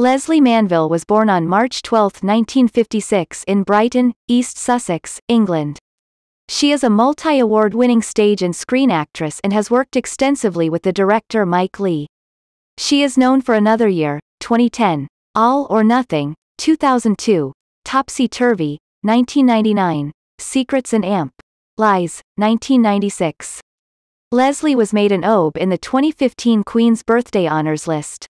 Lesley Manville was born on March 12, 1956 in Brighton, East Sussex, England. She is a multi-award winning stage and screen actress and has worked extensively with the director Mike Leigh. She is known for Another Year, 2010, All or Nothing, 2002, Topsy Turvy, 1999, Secrets and Amp. Lies, 1996. Lesley was made an OBE in the 2015 Queen's Birthday Honours list.